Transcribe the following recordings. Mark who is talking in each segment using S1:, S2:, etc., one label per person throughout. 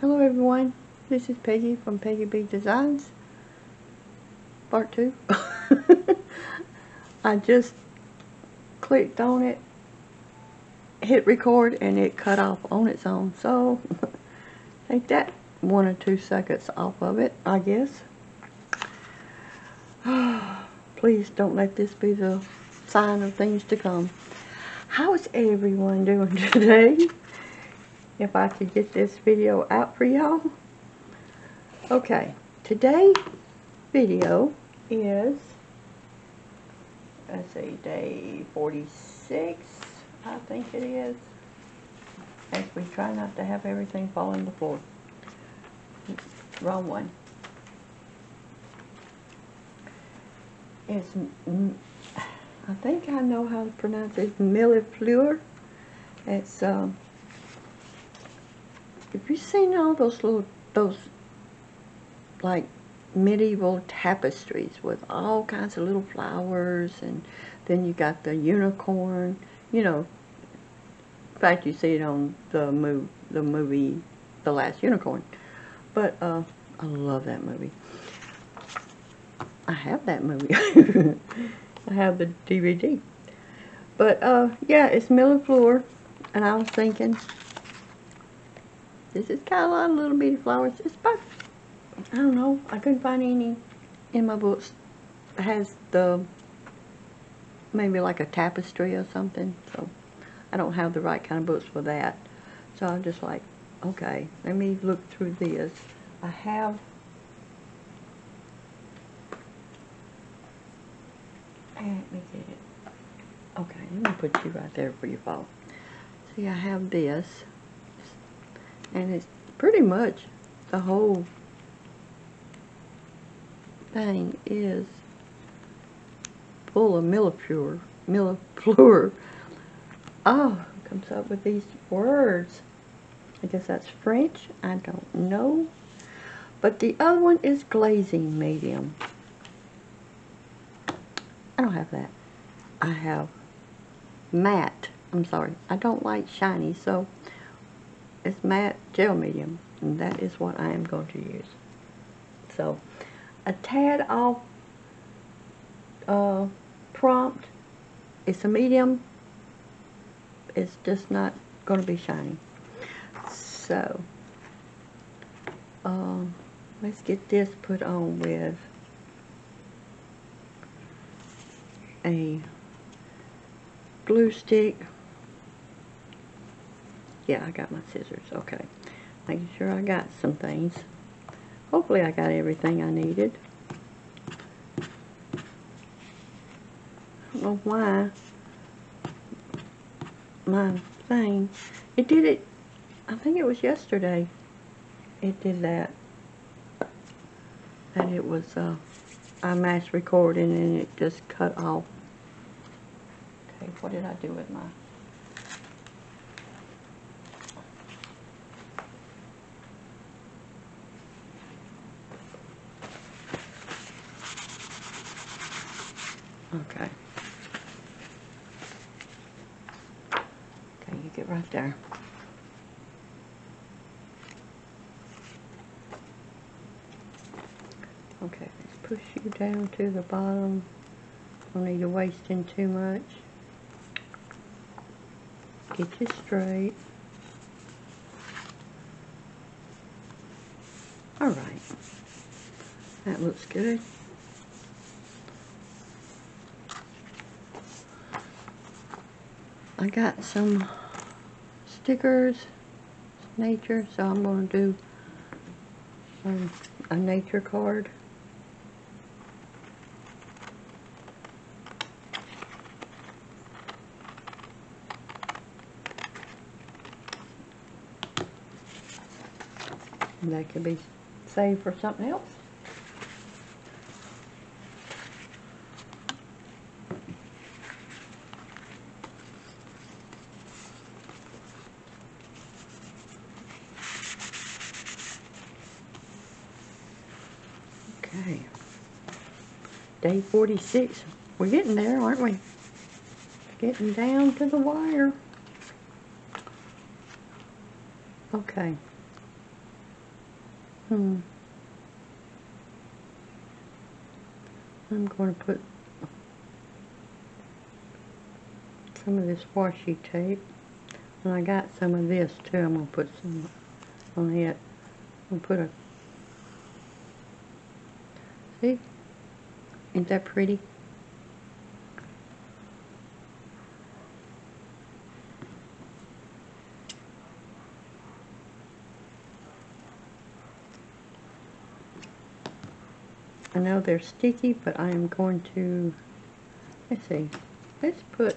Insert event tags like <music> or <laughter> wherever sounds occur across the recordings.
S1: Hello everyone, this is Peggy from Peggy B Designs, part 2. <laughs> I just clicked on it, hit record, and it cut off on its own. So, <laughs> take that one or two seconds off of it, I guess. <sighs> Please don't let this be the sign of things to come. How is everyone doing <laughs> today? If I could get this video out for y'all. Okay, today's video is, let's see, day 46, I think it is. As we try not to have everything fall on the floor. Wrong one. It's, I think I know how to pronounce it, millefleur. It's, um, have you seen all those little, those, like, medieval tapestries with all kinds of little flowers, and then you got the unicorn, you know, in fact, you see it on the, move, the movie, The Last Unicorn. But, uh, I love that movie. I have that movie. <laughs> I have the DVD. But, uh, yeah, it's Millefleur, and I was thinking, this is got a lot of little bitty flowers. It's about, I don't know, I couldn't find any in my books. It has the, maybe like a tapestry or something. So I don't have the right kind of books for that. So I'm just like, okay, let me look through this. I have, let me get it. Okay, let me put you right there for your phone. See, I have this and it's pretty much the whole thing is full of millefleur. Millefleur. <laughs> Oh, comes up with these words. I guess that's French. I don't know. But the other one is glazing medium. I don't have that. I have matte. I'm sorry. I don't like shiny, so it's matte gel medium and that is what I am going to use. So a tad off uh, prompt. It's a medium. It's just not going to be shiny. So um, let's get this put on with a glue stick yeah, I got my scissors. Okay. Making sure I got some things. Hopefully I got everything I needed. I don't know why my thing, it did it, I think it was yesterday it did that. That it was, uh, I mass recording and it just cut off. Okay, what did I do with my Okay. Okay, you get right there. Okay, let's push you down to the bottom. Don't need to waste in too much. Get you straight. Alright. That looks good. I got some stickers, nature, so I'm going to do um, a nature card. That could be saved for something else. Okay. Day 46. We're getting there, aren't we? Getting down to the wire. Okay. Hmm. I'm going to put some of this washi tape. And I got some of this too. I'm going to put some on it. I'm going to put a... See? Ain't that pretty? I know they're sticky, but I am going to, let's see, let's put,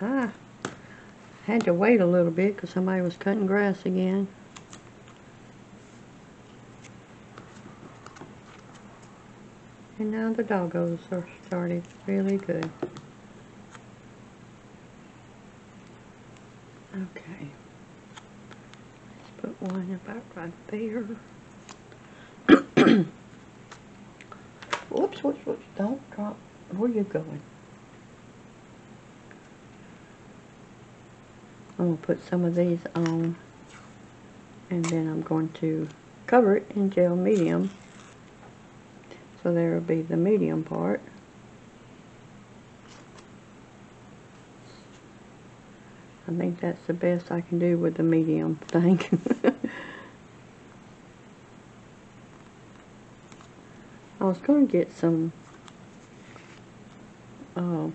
S1: ah, had to wait a little bit because somebody was cutting grass again. And now the doggos are started really good. Okay. Let's put one about right there. <coughs> whoops, whoops, whoops. Don't drop. Where are you going? I'm going to put some of these on. And then I'm going to cover it in gel medium. So there will be the medium part. I think that's the best I can do with the medium thing. <laughs> I was going to get some uh,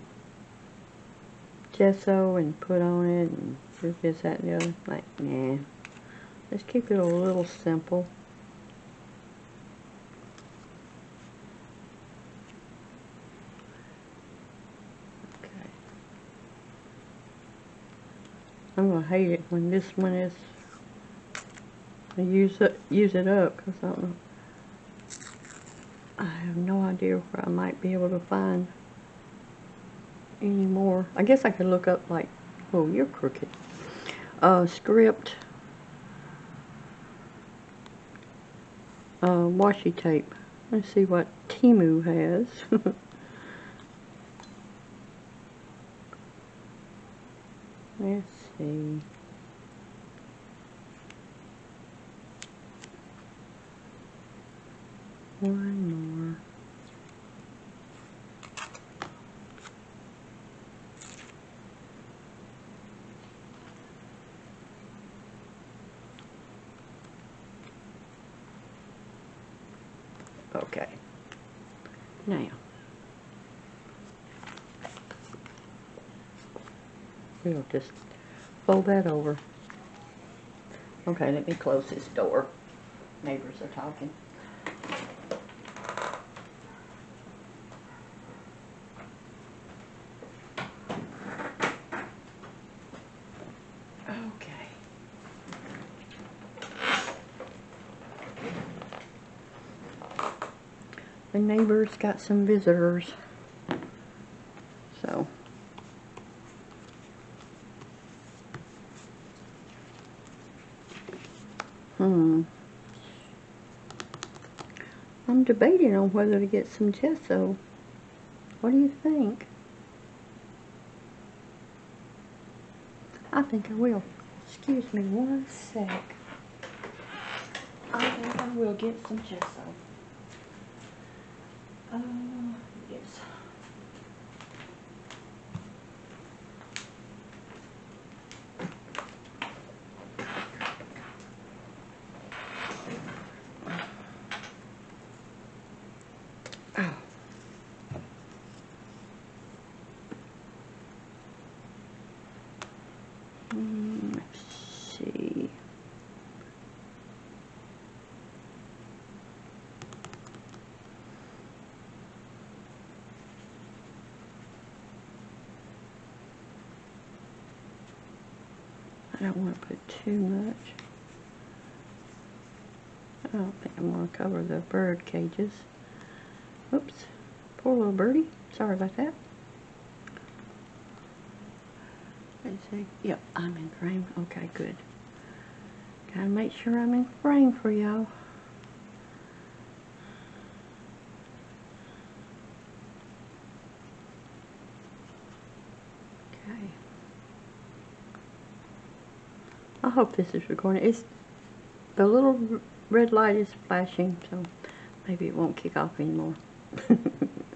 S1: gesso and put on it and do this, that, and the other. Like, nah. Let's keep it a little simple. I'm gonna hate it when this one is. I use it use it up because I don't know. I have no idea where I might be able to find any more. I guess I could look up like, oh, you're crooked. Uh, script. Uh, washi tape. Let's see what Temu has. <laughs> Let's see. One more. Okay. Now. We'll just fold that over. Okay, let me close this door. Neighbors are talking. Okay. The neighbors got some visitors. So. Hmm. I'm debating on whether to get some gesso. What do you think? I think I will. Excuse me one sec. I think I will get some gesso. Uh, Let's see. I don't want to put too much. I don't think I'm going to cover the bird cages. Little birdie. Sorry about that. Let's see. Yep, I'm in frame. Okay, good. Gotta make sure I'm in frame for y'all. Okay. I hope this is recording. It's the little red light is flashing, so maybe it won't kick off anymore. <laughs>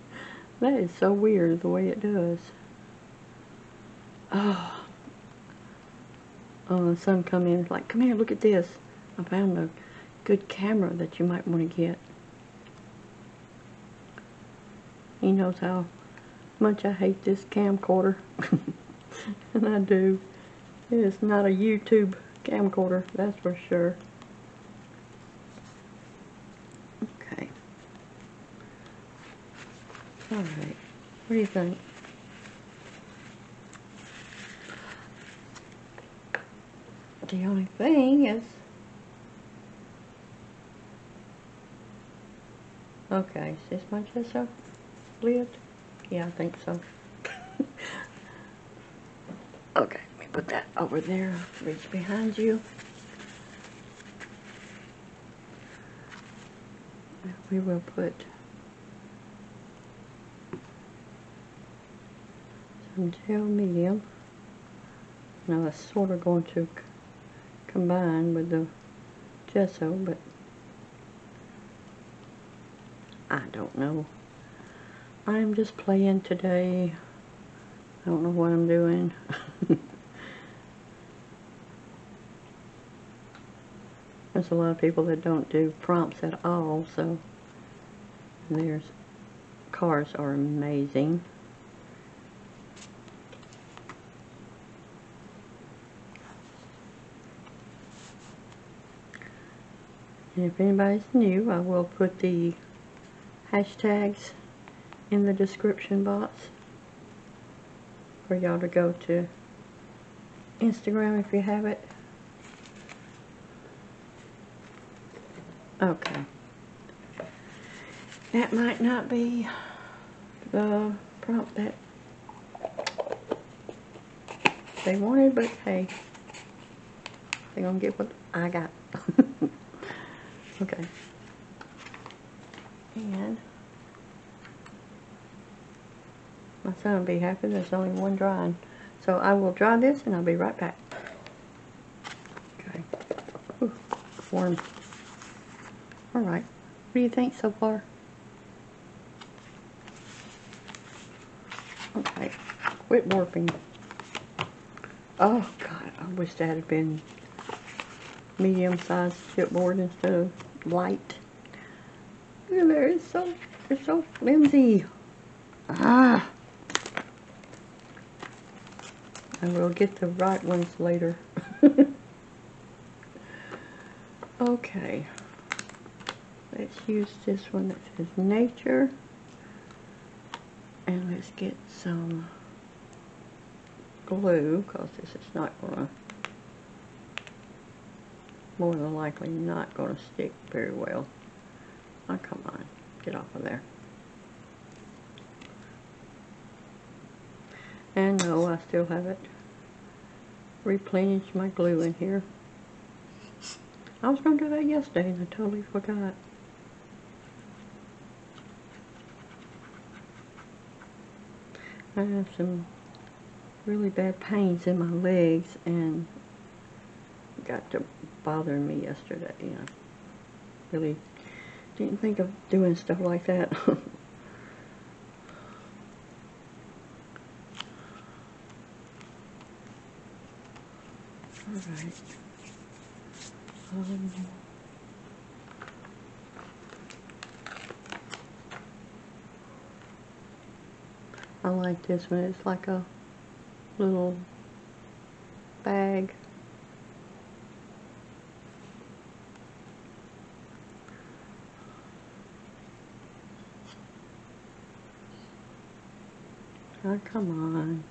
S1: that is so weird the way it does. Oh. Oh, the come in, like, come here, look at this. I found a good camera that you might want to get. He knows how much I hate this camcorder. <laughs> and I do. It is not a YouTube camcorder, that's for sure. Okay. Alright. What do you think? The only thing is... Okay, is this gesso lid? Yeah, I think so. <laughs> okay, let me put that over there. Reach behind you. We will put gel medium. Now that's sort of going to combine with the gesso, but I don't know. I'm just playing today. I don't know what I'm doing. <laughs> There's a lot of people that don't do prompts at all, so there's cars are amazing. If anybody's new, I will put the hashtags in the description box for y'all to go to Instagram if you have it. Okay. That might not be the prompt that they wanted, but hey, they're gonna get what I got. <laughs> okay. And my son will be happy there's only one drying. So I will dry this and I'll be right back. Okay. Ooh, warm. Alright. What do you think so far? Okay. Quit warping. Oh God, I wish that had been medium-sized chipboard instead of light. Look at there, it's so, it's so flimsy. Ah. I will get the right ones later. <laughs> okay. Let's use this one that says nature. And let's get some glue, because this is not going to, more than likely not going to stick very well. Oh, come on. Get off of there. And no, I still haven't replenished my glue in here. I was going to do that yesterday and I totally forgot. I have some really bad pains in my legs and got to bothering me yesterday. I really didn't think of doing stuff like that. <laughs> Alright. Um, I like this one. It's like a little bag. Oh, come on.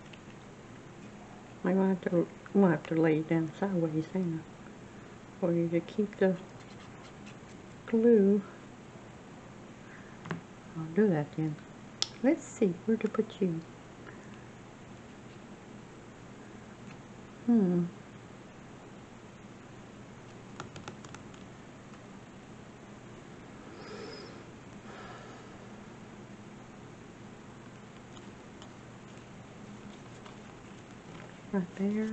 S1: I'm gonna have to, I'm gonna have to lay it down sideways now for you to keep the glue. I'll do that then. Let's see where to put you. Hmm. Right there.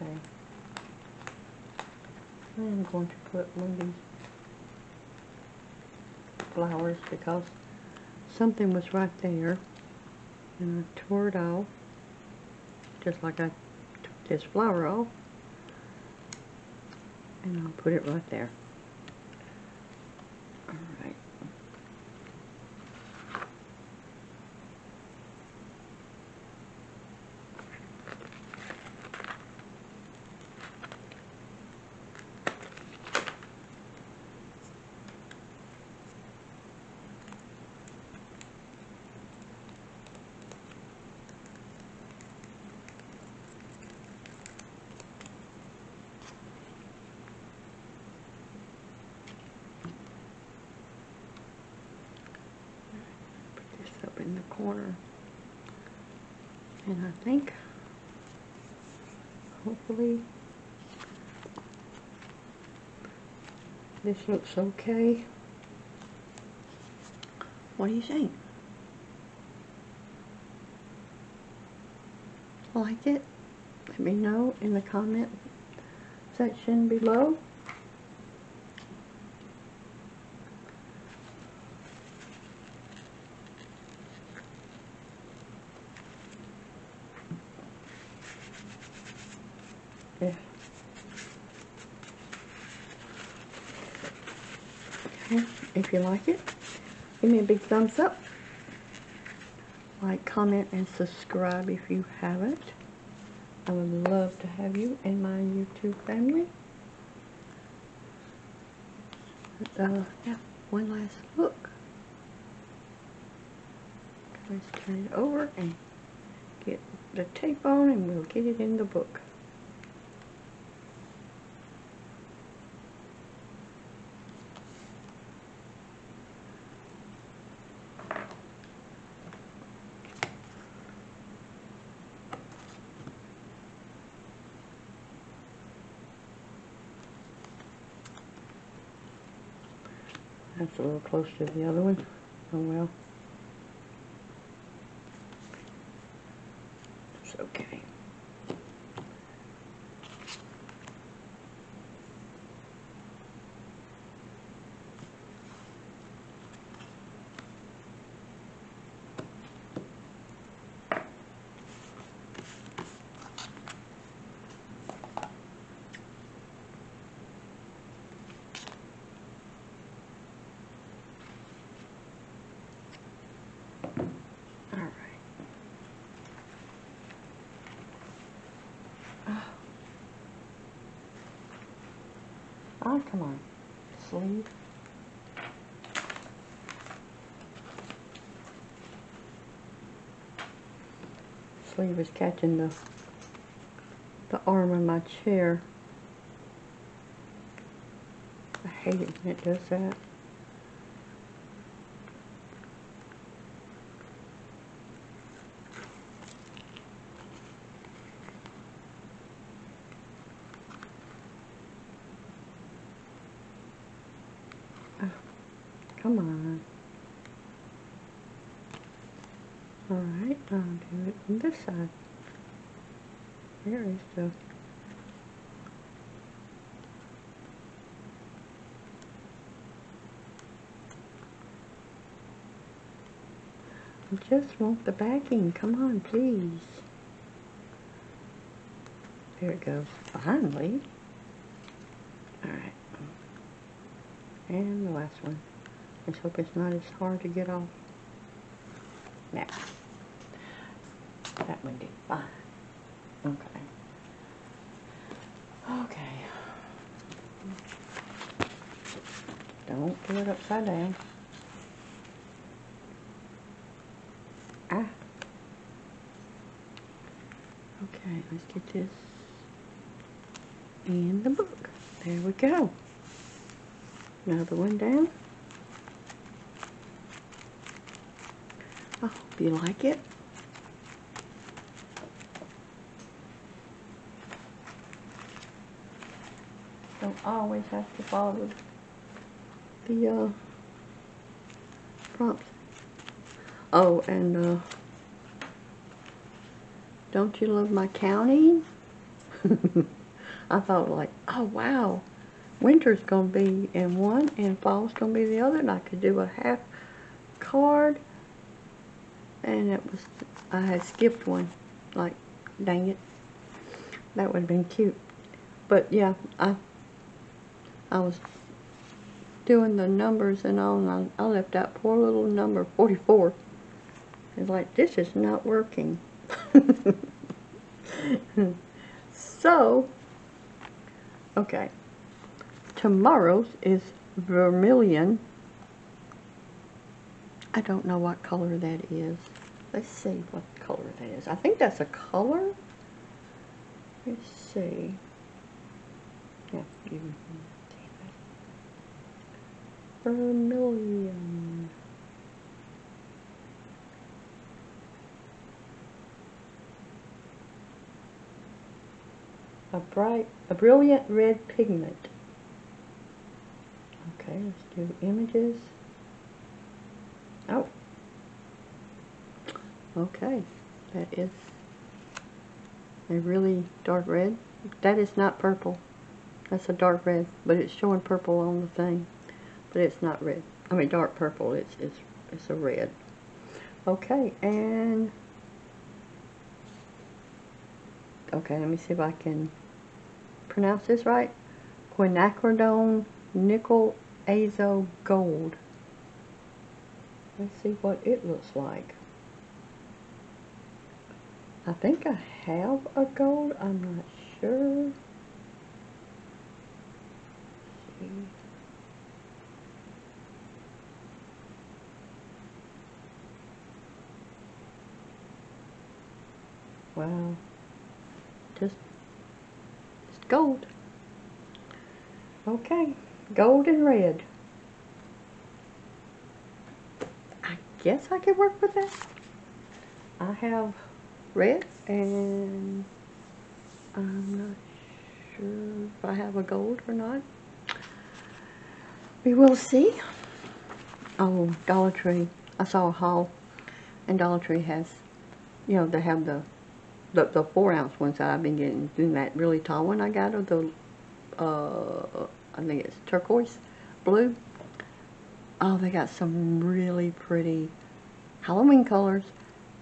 S1: Okay. I'm going to put one of these flowers because something was right there and I tore it off just like I took this flower off and I'll put it right there. Alright. Put this up in the corner. And I think, hopefully, this looks okay. What do you think? Like it? Let me know in the comment section below. Yeah. Okay, if you like it, give me a big thumbs up. Like, comment, and subscribe if you haven't. I would love to have you in my YouTube family. Uh, yeah, one last look. Let's turn it over and get the tape on and we'll get it in the book. That's a little close to the other one. Oh well. It's okay. Oh, come on. Sleeve. Sleeve is catching the the arm of my chair. I hate it when it does that. Come on. Alright, I'll do it on this side. There is the I just want the backing. Come on, please. There it goes. Finally. Alright. And the last one. Let's hope it's not as hard to get off. Now. That one did fine. Okay. Okay. Don't do it upside down. Ah. Okay, let's get this in the book. There we go. Another one down. I hope you like it. Don't always have to follow the uh, prompts. Oh, and uh, don't you love my counting? <laughs> I thought like, oh wow, winter's gonna be in one and fall's gonna be the other, and I could do a half card. And it was, I had skipped one, like, dang it. That would have been cute. But yeah, I, I was doing the numbers and all, and I, I left out poor little number 44. It's like, this is not working. <laughs> so, okay. Tomorrow's is vermilion. I don't know what color that is. Let's see what color that is. I think that's a color. Let's see. Yeah, you can see that. Vermilion. A bright, a brilliant red pigment. Okay, let's do images. Oh. Okay, that is a really dark red. That is not purple. That's a dark red, but it's showing purple on the thing. But it's not red. I mean dark purple. It's it's it's a red. Okay, and okay, let me see if I can pronounce this right. Quinacridone nickel azo gold. Let's see what it looks like. I think I have a gold. I'm not sure. Wow. Just, just gold. Okay. Gold and red. I guess I can work with that. I have red and I'm not sure if I have a gold or not. We will see. Oh, Dollar Tree. I saw a haul and Dollar Tree has, you know, they have the the, the four ounce ones that I've been getting. Doing that really tall one I got of the, uh, I think it's turquoise blue. Oh, they got some really pretty Halloween colors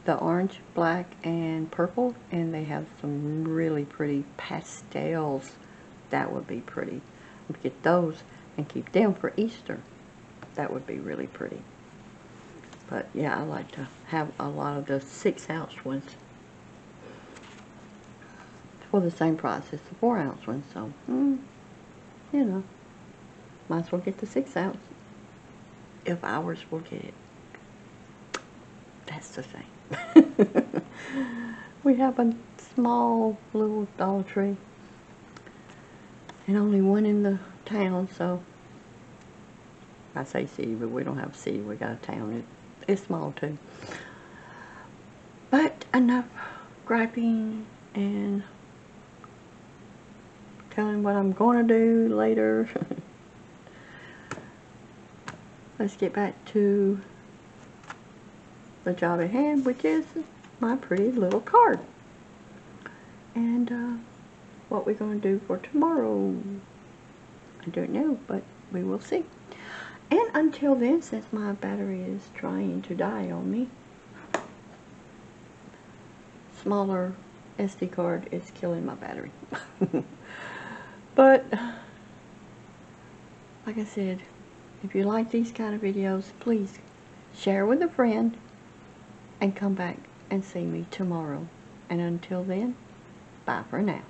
S1: the orange, black, and purple, and they have some really pretty pastels. That would be pretty. Get those and keep them for Easter. That would be really pretty. But yeah, I like to have a lot of the six ounce ones for the same price as the four ounce one. So, mm, you know, might as well get the six ounce if ours will get it. That's the thing. <laughs> we have a small little Dollar Tree and only one in the town, so I say city, but we don't have a city, we got a town. It, it's small too. But enough griping and telling what I'm going to do later. Let's get back to the job at hand, which is my pretty little card. And uh, what we're going to do for tomorrow, I don't know, but we will see. And until then, since my battery is trying to die on me, smaller SD card is killing my battery. <laughs> but, like I said, if you like these kind of videos, please share with a friend and come back and see me tomorrow. And until then, bye for now.